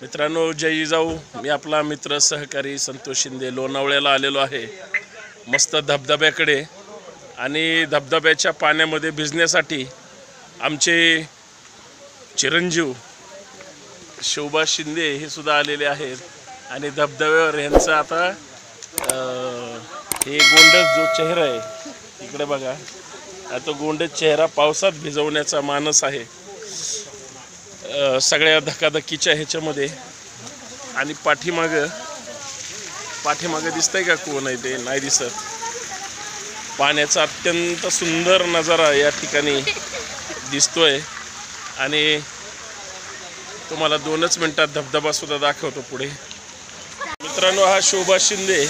मित्रांनो जय जाऊ मी आपला मित्र सहकारी संतोष शिंदे लोणावळ्याला आलेलो आहे. मस्त धबधब्याकडे. आणि धबधब्याच्या पाण्यामध्ये भिजण्यासाठी आमचे चिरंजीव शोभा शिंदे हे सुद्धा आलेले आहेत. आणि धबधब्यावर यांचं आता हे गोंडस जो चेहरा आहे इकडे बघा. आता तो गोंडस चेहरा पावसात भिजवण्याचा मानस आहे. सगळ्या धकाधकीच्या ह्याच्यामध्ये आणि पाठीमागं पाठीमागं दिसतंय का कोण आहे ते? नाही दिसत. पाण्याचा अत्यंत सुंदर नजारा या ठिकाणी दिसतोय. आणि तुम्हाला दोनच मिनटात धबधबा सुद्धा दाखवतो पुढे. मित्रांनो हा शोभा शिंदे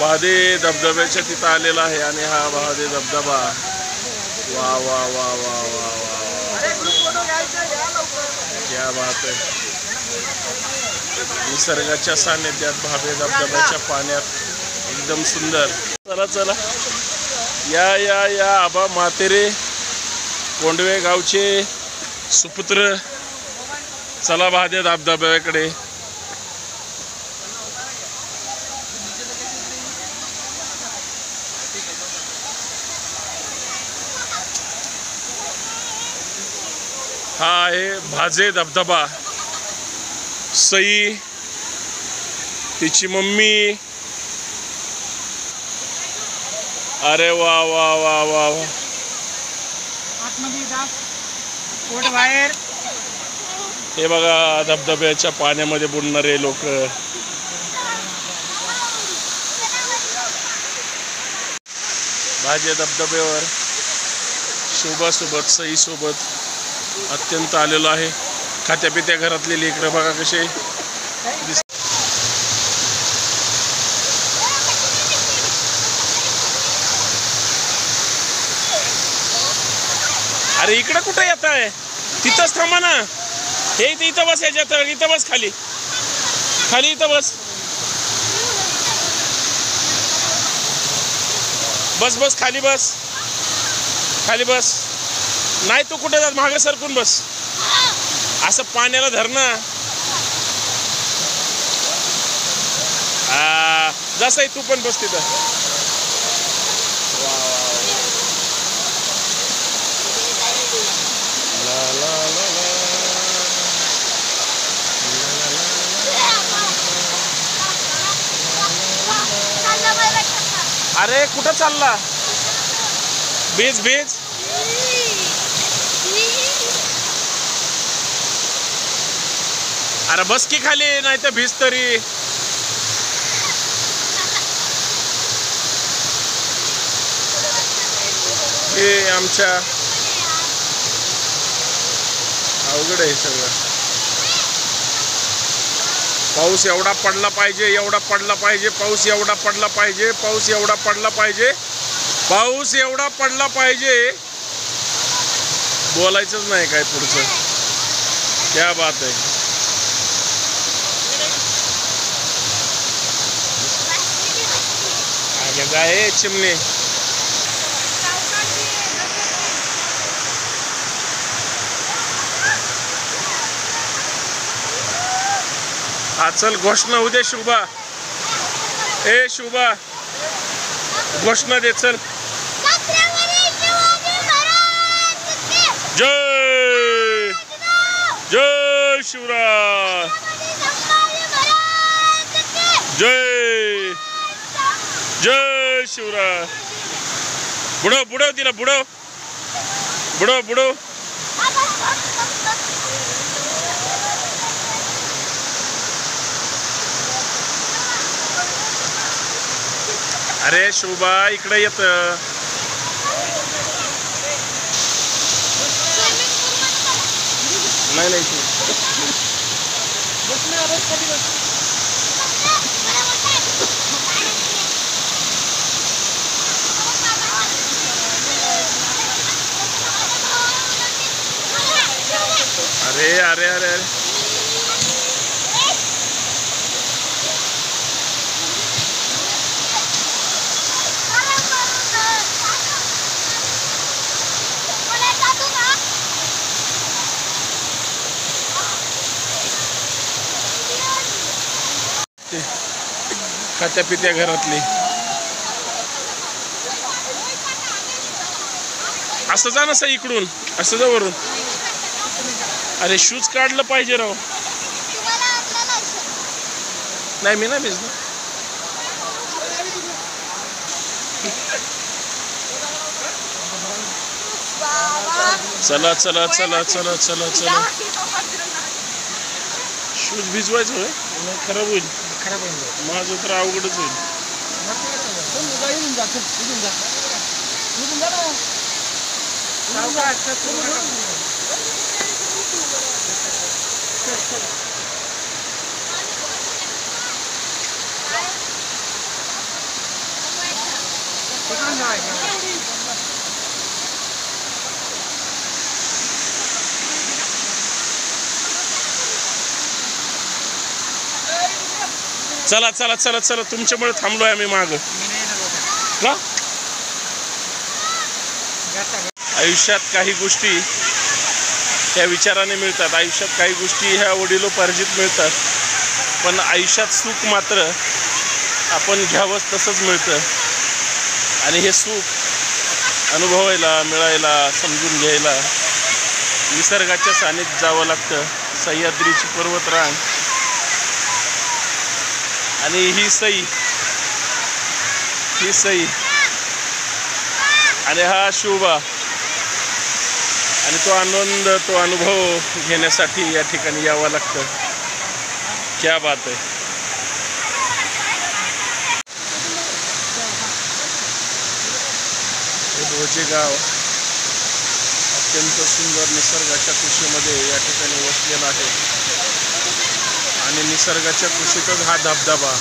बहादे धबधब्याच्या तिथं आलेला आहे आणि हा बहादे धबधबा. वा वा वा वा वा वा. क्या बात आहे निसर्गाच्या सान्निध्यात भावे धबधब्याच्या पाण्यात एकदम सुंदर. चला चला. या या या आबा मातेरे कोंडवे गावचे सुपुत्र. चला भादे धबधब्याकडे. हा आहे भाजे धबधबा. सई तिची मम्मी. अरे वा वा वा वा वा. पोट बाहेर. हे बघा धबधब्याच्या पाण्यामध्ये बुडणारे लोक. भाजे धबधब्यावर. शोभासोबत सईसोबत. अत्यंत आलेलो आहे. खात्यापित्या घरातले लेकरं बघा कसे दिस अरे इकडं कुठं येत आहे तिथंच थांबा ना. हे इथं इथं बस याच्यात इथं बस खाली. खाली इथं बस. बस बस खाली बस. खाली बस. नाही तू कुठे जात? मागे सरकून बस. असं पाण्याला धरणं ना. जसं आहे तू पण बस तिथं. अरे कुठं चालला? बीज बीज अरे बस की खाली नाही तर भिज तरी. हे आमच्या अवघड आहे सगळं. पाऊस एवढा पडला पाहिजे एवढा पडला पाहिजे पाऊस एवढा पडला पाहिजे पाऊस एवढा पडला पाहिजे पाऊस एवढा पडला पाहिजे. बोलायचंच नाही काय पुढचं. क्या बात आहे. आगे काय चिमणे. हा चल घोषणा उद्या शुभा. ए शुभा. घोषणा दे चल. जय! जय शिवराय! जय! जय शिवराय. बुडव बुडव तिला बुडव. बुडव बुडव. अरे शोभा इकडे येत. नाही नाही. अरे अरे अरे अरे. खात्या पित्या घरातली. असं जा ना इकडून. असं जा वरून. अरे शूज काढलं पाहिजे राव. नाही मी नाही भिजलो चला चला चला चला चला चला. शूज भिजवायचं होय? खराब होईल. खराब होऊन जाईल माझं तर अवघडच होईल. चला चला चला चला. तुमच्यामुळे थांबलोय आम्ही माग. का? आयुष्यात काही गोष्टी त्या विचाराने मिळतात. आयुष्यात काही गोष्टी ह्या वडिलोपार्जित मिळतात. पण आयुष्यात सुख मात्र आपण घ्यावंच तसंच मिळतं. आणि हे सुख अनुभवायला मिळायला समजून घ्यायला निसर्गाच्या सानिध्यात जावं लागतं. सह्याद्रीची पर्वतरांग. आणि ही सई ही सई. आणि हा शोभा आणि तो आनंद तो अनुभव घेण्यासाठी या ठिकाणी यावं लागतं. क्या बात आहे. हे भोजे गाव अत्यंत सुंदर निसर्गाच्या कुशीमध्ये या ठिकाणी वसलेलं आहे. आणि निसर्गाच्या कुशीतच हा धबधबा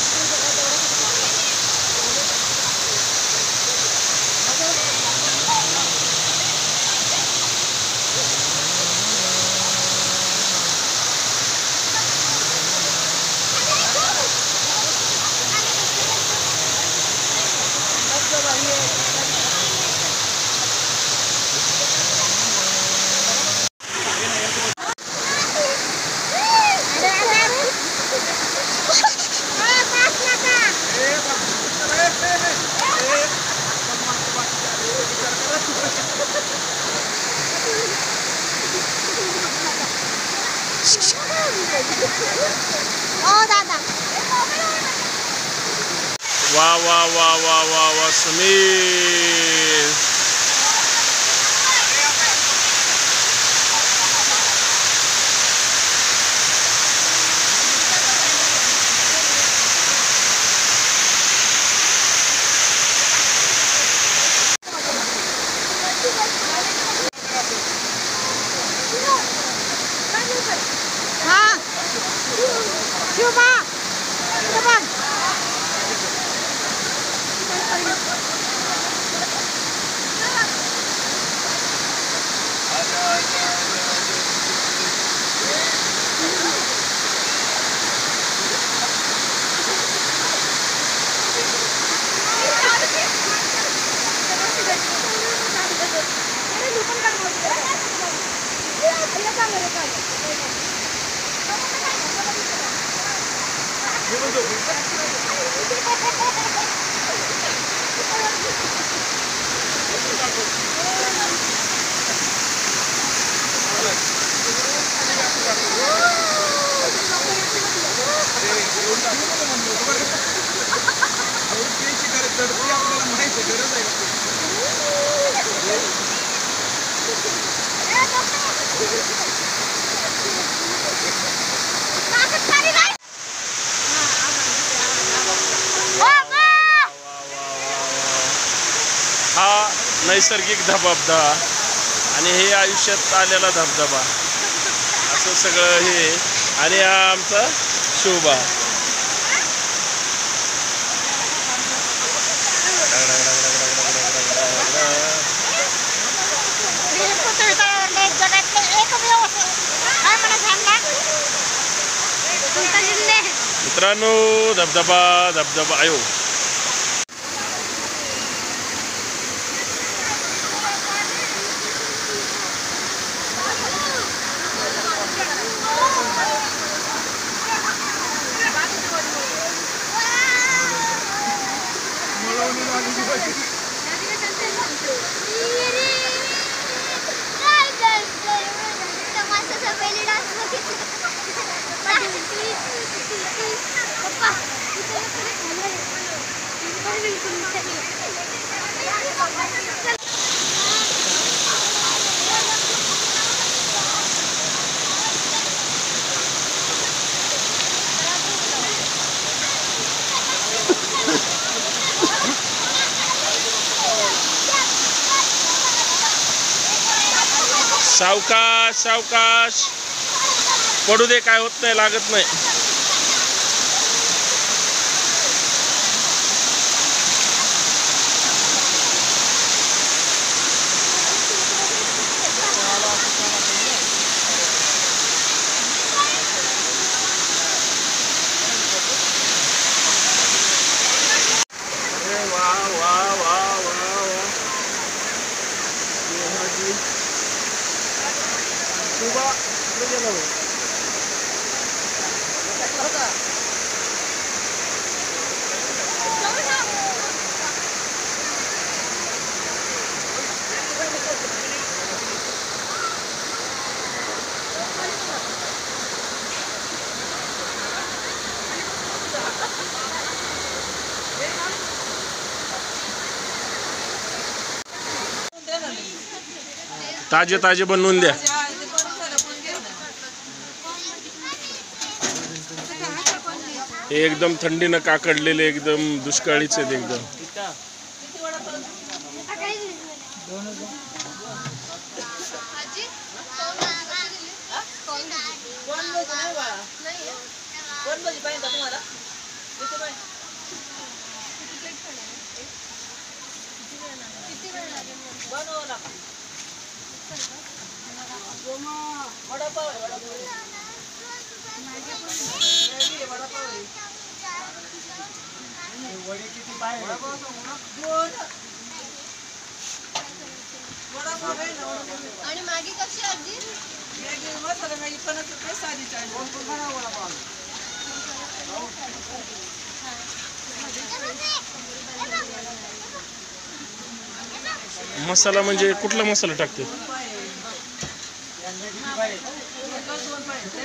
वा वा वा वा वा वा हा नैसर्गिक धबधबा आणि हे आयुष्यात आलेला धबधबा. असं सगळं हे आणि हा आमचा शोभा. मित्रांनो धबधबा धबधबा आयो. Saukas, Saukas. पडू दे काय होत नाही लागत नाही. अरे वा वा वा वा ताजे ताजे बनवून द्या. हे एकदम थंडीनं काकडलेले एकदम दुष्काळीच आहेत एकदम कोण भाजी पाहिजे तुम्हाला किती पाहिजे बनवावं लागतं वडापाव आहे, वडापाव आहे. रेडी आहे, वडापाव आहे. दोन. वडापाव आहे ना, वडापाव आहे. आणि मॅगी कशी आजी? मॅगी मसाला मॅगी पन्नास रुपये साधी चाळीस मसाला म्हणजे कुठला मसाला टाकते?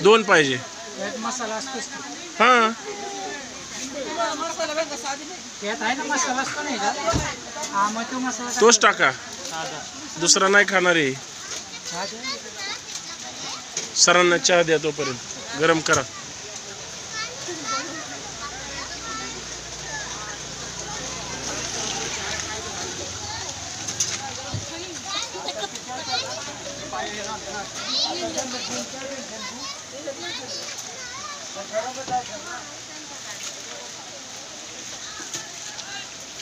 दोन पाहिजे. हा तुम्हाला मसाला बघा साधी नाही यात आहे ना मसाला असतो नाही का? हा मग तो मसाला तोच टाका. साधा दुसरा नाही खाणार आहे. सरांना चहा द्या तोपर्यंत. गरम करा.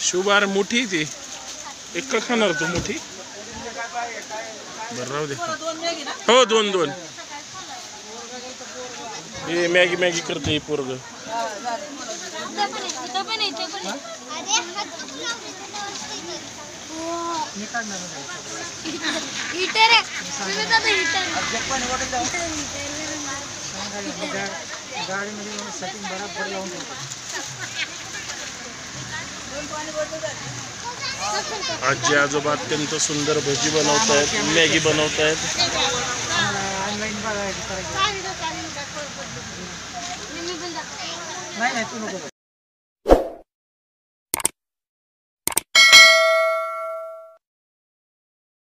શુવાર थी एक એક ખનર તો મુઠી બરાબર हो, दोन दोन। ये मैगी मैगी करते पोरग। गाडीमध्ये सेटिंग बराबर आजी आजोबा अत्यंत सुंदर भजी बनवत आहेत मॅगी बनवत आहेत नाही नाही तू नको